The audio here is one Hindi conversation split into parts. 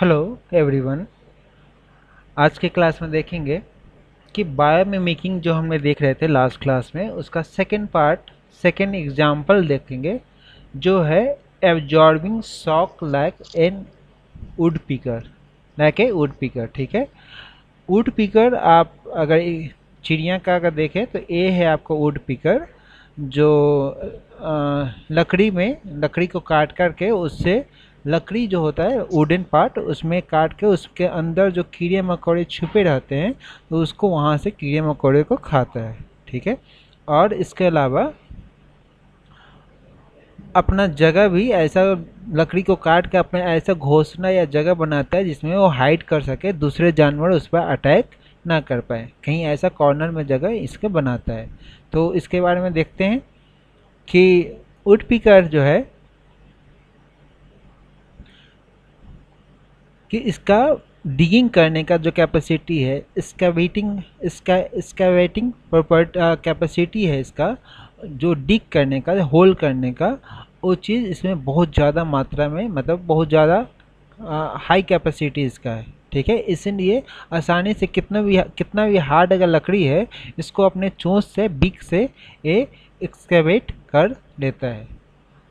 हेलो एवरीवन आज के क्लास में देखेंगे कि बायोमिमिकिंग जो हमने देख रहे थे लास्ट क्लास में उसका सेकंड पार्ट सेकंड एग्जांपल देखेंगे जो है absorbing shock like an woodpecker like a woodpecker ठीक है? वुड पिकर आप अगर चिड़िया का अगर देखें तो ए है आपको वुड पिकर जो आ, लकड़ी में लकड़ी को काट करके उससे लकड़ी जो होता है वुडन पार्ट उसमें काट के उसके अंदर जो कीड़े मकोड़े छुपे रहते हैं तो उसको वहाँ से कीड़े मकोड़े को खाता है, ठीक है? और इसके अलावा अपना जगह भी ऐसा लकड़ी को काट के अपने ऐसा घोसना या जगह बनाता है, जिसमें वो हाइड कर सके, दूसरे जानवर उस पर अटैक ना कर पाए। कहीं ऐसा कॉर्नर में जगह इसके बनाता है। तो इसके बारे में देखते हैं कि वुड पिकर जो है कि इसका डिगिंग करने का जो कैपेसिटी है, इसका वेटिंग इसका इसका वेटिंग कैपेसिटी है इसका, जो डिग करने का होल करने का, वो चीज़ इसमें बहुत ज़्यादा मात्रा में मतलब बहुत ज़्यादा हाई कैपेसिटी इसका है, ठीक है? इसलिए आसानी से कितना भी कितना भी हार्ड अगर लकड़ी है, इसको अपने चोंच से बिक से, ये एक्सकेवेट कर लेता है।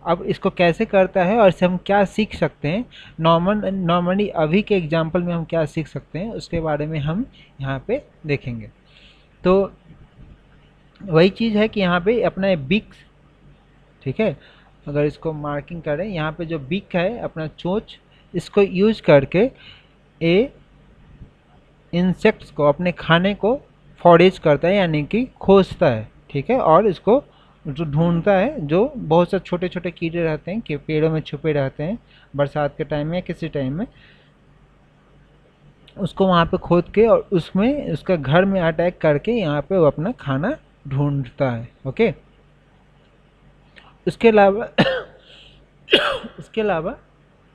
अब इसको कैसे करता है और इससे हम क्या सीख सकते हैं? नॉर्मल नॉर्मली अभी के एग्जांपल में हम क्या सीख सकते हैं, उसके बारे में हम यहाँ पे देखेंगे। तो वही चीज़ है कि यहाँ पे अपना बिक ठीक है? अगर इसको मार्किंग करें, यहाँ पे जो बिक है, अपना चोच, इसको यूज़ करके ए इंसेक्ट्स को, अपने खाने को फॉरेज करता है, यानी कि खोजता है, ठीक है? और इसको जो ढूंढता है, जो बहुत से छोटे छोटे कीड़े रहते हैं, कि पेड़ों में छुपे रहते हैं, बरसात के टाइम में या किसी टाइम में, उसको वहाँ पे खोद के और उसमें, उसका घर में अटैक करके यहाँ पे वो अपना खाना ढूंढता है, ओके? उसके अलावा उसके अलावा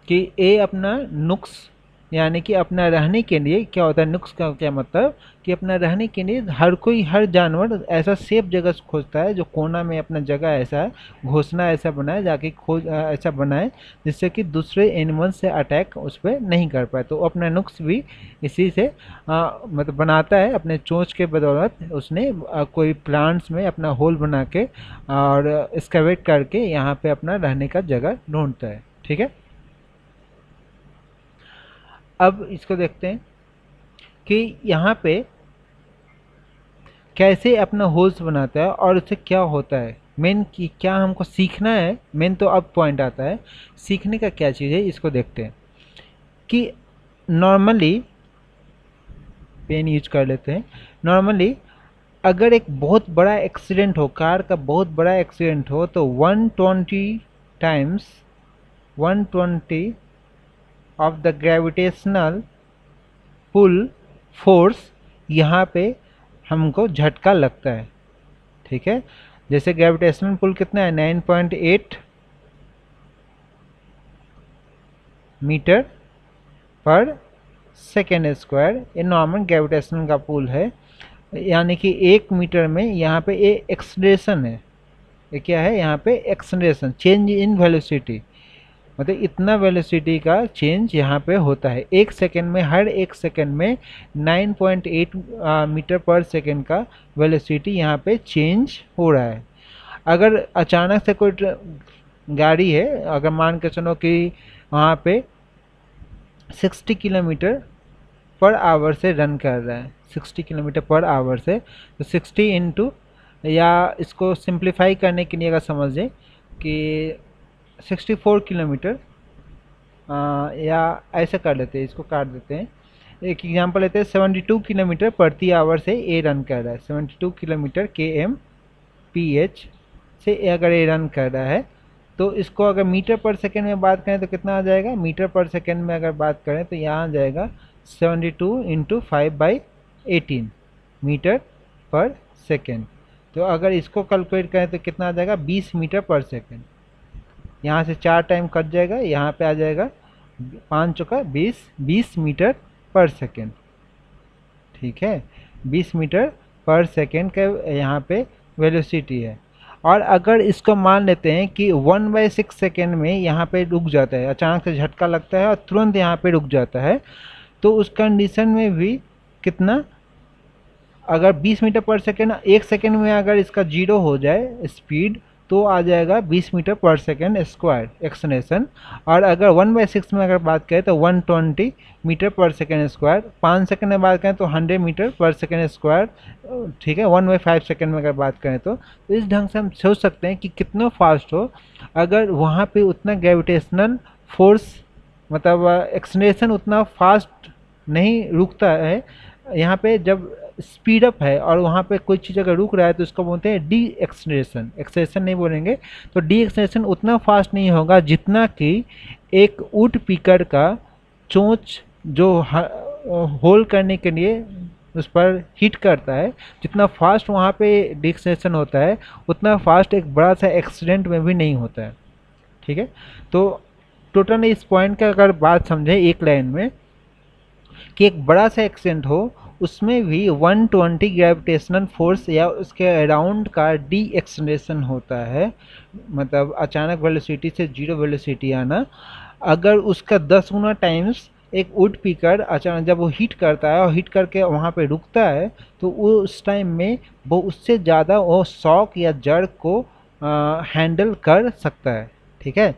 कि ए अपना नुक्स यानी कि अपना रहने के लिए क्या होता है नुक्स का क्या मतलब? कि अपना रहने के लिए हर कोई हर जानवर ऐसा सेफ़ जगह खोजता है जो कोना में अपना जगह ऐसा है घोषणा ऐसा बनाए जाके खोज ऐसा बनाए जिससे कि दूसरे एनिमल्स से अटैक उस पर नहीं कर पाए। तो अपना नुक्स भी इसी से आ, मतलब बनाता है अपने चोंच के बदौलत उसने आ, कोई प्लांट्स में अपना होल बना के और स्कवेट करके यहाँ पर अपना रहने का जगह ढूंढता है। ठीक है? अब इसको देखते हैं कि यहाँ पे कैसे अपना होल्स बनाता है और उससे क्या होता है? मेन की क्या हमको सीखना है? मेन तो अब पॉइंट आता है। सीखने का क्या चीज़ है? इसको देखते हैं कि नॉर्मली पेन यूज़ कर लेते हैं। नॉर्मली अगर एक बहुत बड़ा एक्सीडेंट हो, कार का बहुत बड़ा एक्सीडेंट हो तो 120 times 120 of the gravitational pull force यहाँ पे हमको झटका लगता है। ठीक है? जैसे ग्रेविटेशनल पुल कितना है? 9.8 मीटर पर सेकेंड स्क्वायर ये नॉर्मल ग्रेविटेशनल का पुल है। यानी कि एक मीटर में यहाँ पे ये एक्सलेशन है। ये क्या है? यहाँ पे एक्सलेशन चेंज इन वेलोसिटी मतलब इतना वेलोसिटी का चेंज यहाँ पे होता है। एक सेकेंड में, हर एक सेकेंड में 9.8 मीटर पर सेकेंड का वेलोसिटी यहाँ पे चेंज हो रहा है। अगर अचानक से कोई गाड़ी है, अगर मान के चलो कि वहाँ पे 60 किलोमीटर पर आवर से रन कर रहा है 60 किलोमीटर पर आवर से तो 60 इंटू या इसको सिंप्लीफाई करने के लिए अगर समझें कि 64 किलोमीटर या ऐसे कर लेते हैं, इसको काट देते हैं। एक एग्जांपल लेते हैं 72 किलोमीटर प्रति आवर से ए रन कर रहा है। 72 किलोमीटर के एम पी एच से अगर ए रन कर रहा है तो इसको अगर मीटर पर सेकेंड में बात करें तो कितना आ जाएगा? मीटर पर सेकेंड में अगर बात करें तो यहाँ आ जाएगा 72 two into five by eighteen metre पर सेकेंड। तो अगर इसको कैलकुलेट करें तो कितना आ जाएगा? 20 मीटर पर सेकेंड। यहाँ से चार टाइम कट जाएगा, यहाँ पे आ जाएगा पाँच चौका बीस बीस मीटर पर सेकेंड ठीक है? बीस मीटर पर सेकेंड का यहाँ पे वेलोसिटी है। और अगर इसको मान लेते हैं कि वन बाई सिक्स सेकेंड में यहाँ पे रुक जाता है, अचानक से झटका लगता है और तुरंत यहाँ पे रुक जाता है तो उस कंडीशन में भी कितना? अगर 20 मीटर पर सेकेंड एक सेकेंड में अगर इसका ज़ीरो हो जाए स्पीड तो आ जाएगा 20 मीटर पर सेकेंड स्क्वायर एक्सनेशन और अगर वन बाई सिक्स में अगर बात करें तो 120 मीटर पर सेकेंड स्क्वायर। पाँच सेकेंड में बात करें तो 100 मीटर पर सेकेंड स्क्वायर। ठीक है वन बाई फाइव सेकेंड में अगर बात करें तो, तो इस ढंग से हम सोच सकते हैं कि कितना फास्ट हो। अगर वहाँ पर उतना ग्रेविटेशनल फोर्स मतलब एक्सनेशन उतना फास्ट नहीं रुकता है यहाँ पे जब स्पीड अप है और वहाँ पे कोई चीज़ अगर रुक रहा है तो उसको बोलते हैं डी एक्सलेशन एक्सलेशन नहीं बोलेंगे। तो डी एक्सलेशन उतना फास्ट नहीं होगा जितना कि एक वुड पिकर का चोंच जो होल करने के लिए उस पर हिट करता है। जितना फास्ट वहाँ पे डिक्सेशन होता है, उतना फास्ट एक बड़ा सा एक्सीडेंट में भी नहीं होता है। ठीक है? तो टोटल इस पॉइंट का अगर बात समझें एक लाइन में कि एक बड़ा सा एक्सीडेंट हो उसमें भी 120 ग्रेविटेशनल फोर्स या उसके अराउंड का डी एक्सलेशन होता है मतलब अचानक वेलोसिटी से ज़ीरो वेलोसिटी आना। अगर उसका 10 गुना टाइम्स एक वुड पिकर अचानक जब वो हीट करता है और हीट करके वहाँ पे रुकता है तो उस टाइम में वो उससे ज़्यादा वो शॉक या जड़ को हैंडल कर सकता है, ठीक है?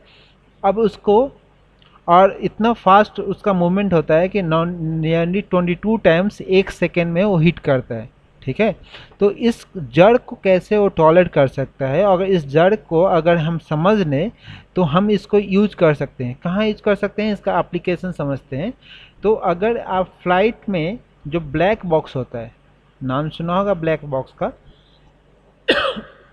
अब उसको और इतना फास्ट उसका मूवमेंट होता है कि non nearly twenty two times एक सेकेंड में वो हिट करता है, ठीक है? तो इस जड़ को कैसे वो टॉलरेट कर सकता है? अगर इस जड़ को अगर हम समझ लें तो हम इसको यूज़ कर सकते हैं। कहाँ यूज़ कर सकते हैं? इसका एप्लीकेशन समझते हैं। तो अगर आप फ़्लाइट में जो ब्लैक बॉक्स होता है, नाम सुना होगा ब्लैक बॉक्स का?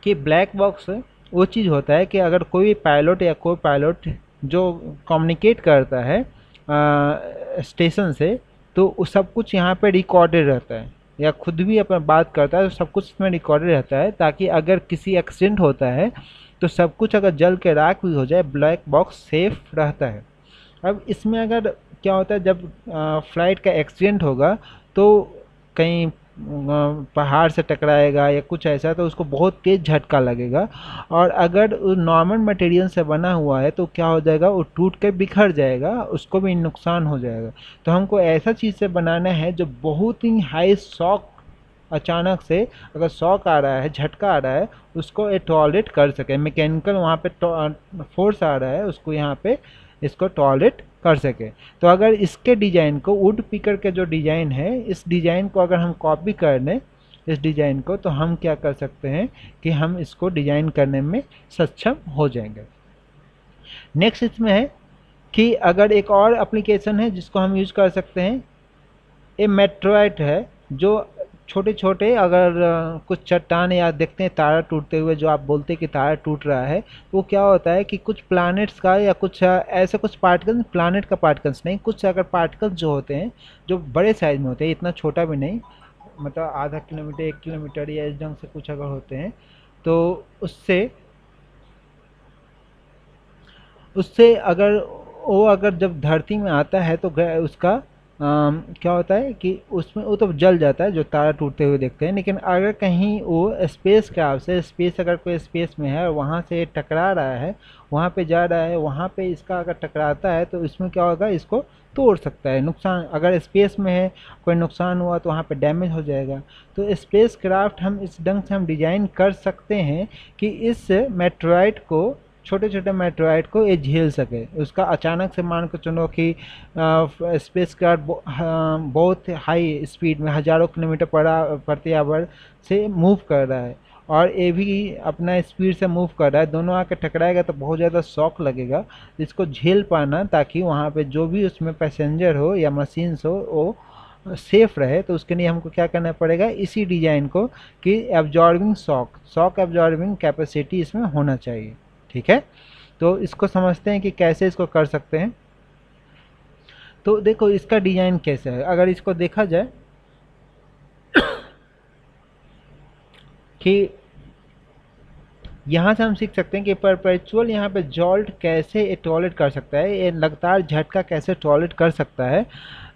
कि ब्लैक बॉक्स वो चीज़ होता है कि अगर कोई पायलट या कोई पायलट जो कम्युनिकेट करता है स्टेशन से तो सब कुछ यहाँ पे रिकॉर्डेड रहता है। या खुद भी अपना बात करता है तो सब कुछ इसमें रिकॉर्डेड रहता है, ताकि अगर किसी एक्सीडेंट होता है तो सब कुछ अगर जल के राख भी हो जाए ब्लैक बॉक्स सेफ़ रहता है। अब इसमें अगर क्या होता है, जब फ़्लाइट का एक्सीडेंट होगा तो कहीं पहाड़ से टकराएगा या कुछ ऐसा तो उसको बहुत तेज़ झटका लगेगा। और अगर नॉर्मल मटेरियल से बना हुआ है तो क्या हो जाएगा, वो टूट के बिखर जाएगा, उसको भी नुकसान हो जाएगा। तो हमको ऐसा चीज़ से बनाना है, जो बहुत ही हाई शॉक अचानक से, अगर शॉक आ रहा है, झटका आ रहा है, उसको टॉयलेट कर सके। मैकेनिकल वहाँ पे फोर्स आ रहा है, उसको यहाँ पे इसको टॉयलेट कर सके। तो अगर इसके डिज़ाइन को वुड पिकर के जो डिज़ाइन है, इस डिज़ाइन को अगर हम कॉपी कर लें इस डिज़ाइन को तो हम क्या कर सकते हैं कि हम इसको डिज़ाइन करने में सक्षम हो जाएँगे। नेक्स्ट इसमें है कि अगर एक और एप्लीकेशन है जिसको हम यूज़ कर सकते हैं, ये मेट्रोइट है, जो छोटे छोटे अगर कुछ चट्टान या देखते हैं तारा टूटते हुए जो आप बोलते हैं कि तारा टूट रहा है, वो क्या होता है कि कुछ प्लानट्स का या कुछ ऐसे कुछ पार्टिकल्स प्लानट का पार्टिकल्स नहीं, कुछ अगर पार्टिकल्स जो होते हैं, जो बड़े साइज़ में होते हैं, इतना छोटा भी नहीं मतलब आधा किलोमीटर, एक किलोमीटर या इस ढंग से कुछ अगर होते हैं तो उससे उससे अगर, वो अगर जब धरती में आता है तो उसका क्या होता है कि उसमें वो तो जल जाता है, जो तारा टूटते हुए देखते हैं, लेकिन अगर कहीं वो स्पेस क्राफ्ट से स्पेस अगर कोई स्पेस में है और वहाँ से टकरा रहा है, वहाँ पे जा रहा है, वहाँ पे इसका अगर टकराता है तो इसमें क्या होगा, इसको तोड़ सकता है। नुकसान, अगर स्पेस में है, कोई नुकसान हुआ तो वहाँ पे डैमेज हो जाएगा। तो स्पेस क्राफ्ट हम इस ढंग से हम डिज़ाइन कर सकते हैं कि इस मेट्रॉइड को छोटे छोटे मेट्रोइड को ये झेल सके। उसका अचानक से मान कर चलो कि स्पेस क्राफ्ट बहुत हाई स्पीड में हज़ारों किलोमीटर प्रति आवर से मूव कर रहा है। और ये भी अपना स्पीड से मूव कर रहा है। दोनों आके टकराएगा तो बहुत ज़्यादा शौक लगेगा इसको झेल पाना ताकि वहाँ पे जो भी उसमें पैसेंजर हो या मशीन्स हो, वो सेफ़ रहे। तो उसके लिए हमको क्या करना पड़ेगा? इसी डिज़ाइन को कि absorbing shock shock absorbing capacity इसमें होना चाहिए। ठीक है? तो इसको समझते हैं कि कैसे इसको कर सकते हैं। तो देखो, इसका डिज़ाइन कैसे है? अगर इसको देखा जाए कि यहाँ से हम सीख सकते हैं कि परपेचुअल यहाँ पे जॉल्ट कैसे टॉयलेट कर सकता है, ये लगातार झटका कैसे टॉयलेट कर सकता है।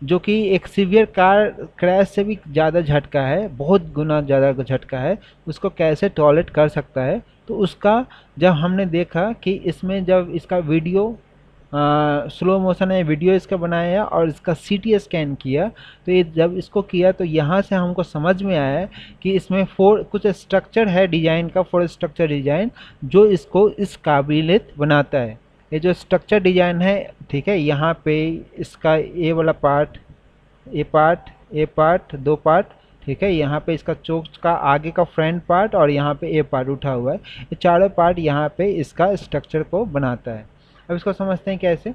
जो कि एक सीवियर कार क्रैश से भी ज़्यादा झटका है बहुत गुना ज़्यादा झटका है उसको कैसे टॉयलेट कर सकता है? तो उसका जब हमने देखा कि इसमें जब इसका वीडियो आ, स्लो मोशन है वीडियो इसका बनाया और इसका सी टी स्कैन किया तो ये जब इसको किया तो यहाँ से हमको समझ में आया कि इसमें फोर कुछ स्ट्रक्चर है डिज़ाइन का फोर स्ट्रक्चर डिज़ाइन जो इसको इस काबिलियत बनाता है। ये जो स्ट्रक्चर डिज़ाइन है, ठीक है, यहाँ पे इसका ए वाला part A part A part दो पार्ट ठीक है, यहाँ पे इसका चोक का आगे का फ्रंट पार्ट और यहाँ पे ए पार्ट उठा हुआ है। ये चारों पार्ट यहाँ पे इसका स्ट्रक्चर को बनाता है। अब इसको समझते हैं कैसे?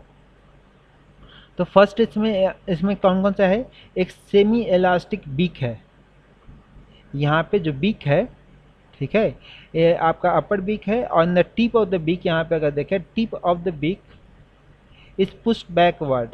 तो फ़र्स्ट इसमें इसमें कौन कौन सा है? एक सेमी एलास्टिक बीक है। यहाँ पे जो बीक है ठीक है? ये आपका अपर बीक है on the tip of the beak यहाँ पे अगर देखें tip of the beak is push backward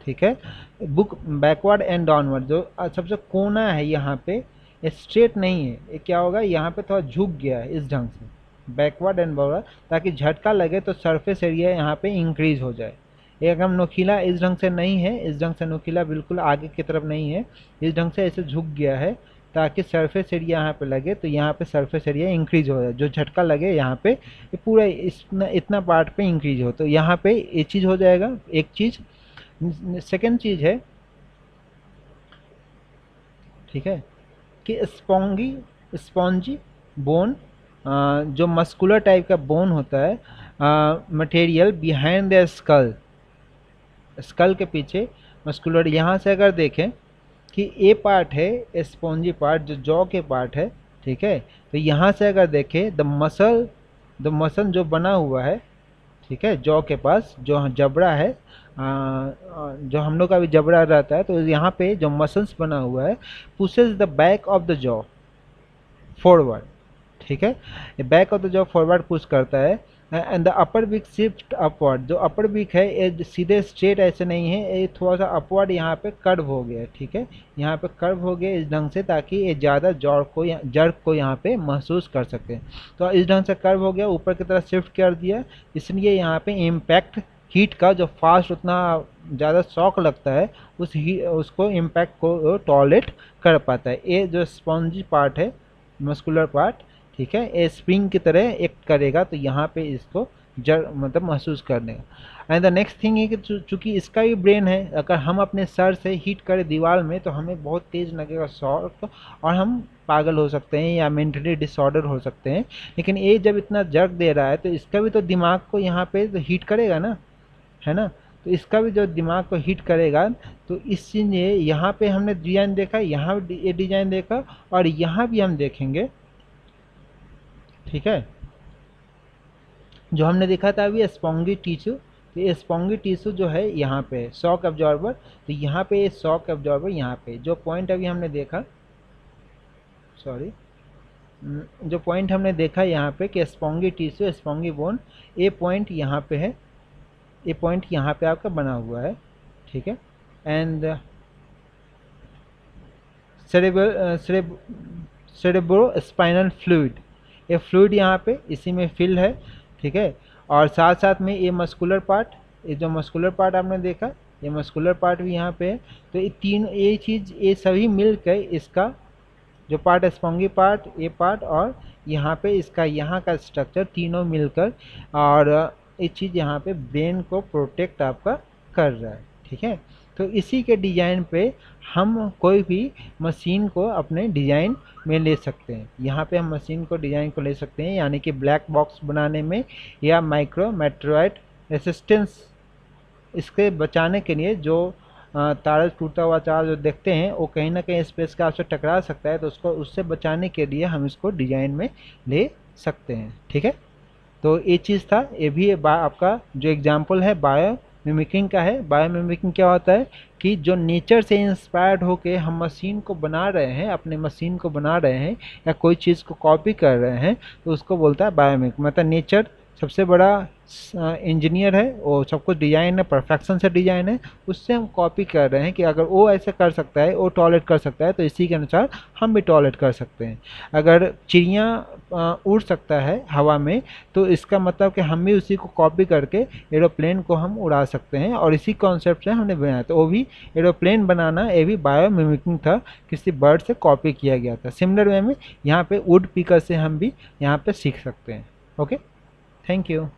ठीक है? बुक बैकवर्ड एंड डाउनवर्ड जो सबसे कोना है यहाँ पे स्ट्रेट नहीं है। ये क्या होगा? यहाँ पे थोड़ा झुक गया है इस ढंग से। बैकवर्ड एंड बॉर्डर ताकि झटका लगे तो सरफेस एरिया यहाँ पे इंक्रीज हो जाए। एकदम नोखीला इस ढंग से नहीं है, इस ढंग से नोखीला बिल्कुल आगे की तरफ़ नहीं है, इस ढंग से ऐसे झुक गया है ताकि सरफेस एरिया यहाँ पे लगे तो यहाँ पे सरफेस एरिया इंक्रीज हो जाए। जो झटका लगे, यहाँ पे पूरा इतना इतना पार्ट पे इंक्रीज हो। तो यहाँ पे ये चीज़ हो जाएगा, एक चीज़। सेकेंड चीज़ है, ठीक है, कि स्पॉन्गी स्पॉन्जी बोन जो मस्कुलर टाइप का बोन होता है material behind the skull skull के पीछे मस्कुलर यहाँ से अगर देखें कि ए पार्ट है स्पॉन्जी पार्ट जो जॉ के पार्ट है ठीक है? तो यहाँ से अगर देखें द मसल द मसल जो बना हुआ है ठीक है जॉ के पास जो जबड़ा है आ, जो हम लोग का भी जबड़ा रहता है तो यहाँ पे जो मसल्स बना हुआ है pushes the back of the jaw forward ठीक है? Back of the jaw forward push करता है and the upper beak shift upward जो अपर वीक है, ये सीधे स्ट्रेट ऐसे नहीं है, ये थोड़ा सा अपवर्ड यहाँ पे कर्व हो गया, ठीक है? यहाँ पे कर्व हो गया इस ढंग से ताकि ये ज़्यादा जड़ को जड़ को यहाँ पे महसूस कर सके। तो इस ढंग से कर्व हो गया, ऊपर की तरफ़ शिफ्ट कर दिया। इसलिए यहाँ पे इम्पैक्ट हीट का जो फास्ट उतना ज़्यादा शौक लगता है, उस ही उसको इम्पैक्ट को टॉयलेट कर पाता है। ये जो स्पॉन्जी पार्ट है मस्कुलर पार्ट ठीक है? ए स्प्रिंग की तरह एक्ट करेगा तो यहाँ पे इसको जड़ मतलब महसूस करने का। एंड द नेक्स्ट थिंग है कि चूँकि इसका भी ब्रेन है, अगर हम अपने सर से हीट करें दीवार में तो हमें बहुत तेज़ लगेगा शॉक और हम पागल हो सकते हैं या मेंटली डिसऑर्डर हो सकते हैं। लेकिन ये जब इतना जर्क दे रहा है तो इसका भी तो दिमाग को यहाँ पे तो हीट करेगा ना? है ना? तो इसका भी जो दिमाग को हीट करेगा तो इस चीज़ यहाँ पे हमने डिज़ाइन देखा, यहाँ ये डिज़ाइन देखा, और यहाँ भी हम देखेंगे ठीक है? जो हमने देखा था अभी स्पोंगी टिश्यू तो ये स्पॉन्गी टिश्यू जो है यहाँ पे शॉक एब्जॉर्बर तो यहाँ पे ये शॉक एब्जॉर्बर यहाँ पे। जो पॉइंट अभी हमने देखा सॉरी जो पॉइंट हमने देखा यहाँ पे कि स्पोंगी टिश्यू स्पोंगी बोन ये पॉइंट यहाँ पे है, ये पॉइंट यहाँ पे आपका बना हुआ है, ठीक है? एंड सेरेब्रो स्पाइनल फ्लूइड ये फ्लूड यहाँ पे इसी में फिल है, ठीक है? और साथ साथ में ये मस्कुलर पार्ट ये जो मस्कुलर पार्ट आपने देखा, ये मस्कुलर पार्ट भी यहाँ पे है। तो ये तीन, ये चीज़, ये सभी मिल कर इसका जो पार्ट स्पॉन्गी पार्ट ये पार्ट और यहाँ पे इसका, यहाँ का स्ट्रक्चर तीनों मिलकर और ये चीज़ यहाँ पे ब्रेन को प्रोटेक्ट आपका कर रहा है, ठीक है? तो इसी के डिज़ाइन पे हम कोई भी मशीन को अपने डिज़ाइन में ले सकते हैं। यहाँ पे हम मशीन को डिज़ाइन को ले सकते हैं, यानी कि ब्लैक बॉक्स बनाने में या माइक्रो मेट्रोइड रेसिस्टेंस इसके बचाने के लिए जो तार टूटा हुआ तार जो देखते हैं, वो कहीं ना कहीं स्पेस का आपसे टकरा सकता है तो उसको, उससे बचाने के लिए हम इसको डिज़ाइन में ले सकते हैं। ठीक है? तो ये चीज़ था, ये भी आपका जो एग्ज़ाम्पल है बायो मिमिकिंग का है बायो मिमिकिंग क्या होता है? कि जो नेचर से इंस्पायर्ड होके हम मशीन को बना रहे हैं, अपने मशीन को बना रहे हैं, या कोई चीज़ को कॉपी कर रहे हैं तो उसको बोलता है बायोमिक मतलब नेचर सबसे बड़ा इंजीनियर है वो सब कुछ डिज़ाइन है परफेक्शन से डिज़ाइन है। उससे हम कॉपी कर रहे हैं कि अगर वो ऐसे कर सकता है, वो टॉयलेट कर सकता है तो इसी के अनुसार हम भी टॉयलेट कर सकते हैं। अगर चिड़िया उड़ सकता है हवा में तो इसका मतलब कि हम भी उसी को कॉपी करके एरोप्लेन को हम उड़ा सकते हैं और इसी कॉन्सेप्ट से हमने बनाया तो वो भी एरोप्लेन बनाना, ये भी बायो मिमिकिंग था, किसी बर्ड से कॉपी किया गया था। सिमिलर वे में यहाँ पे वुड पिकर से हम भी यहाँ पे सीख सकते हैं। Okay thank you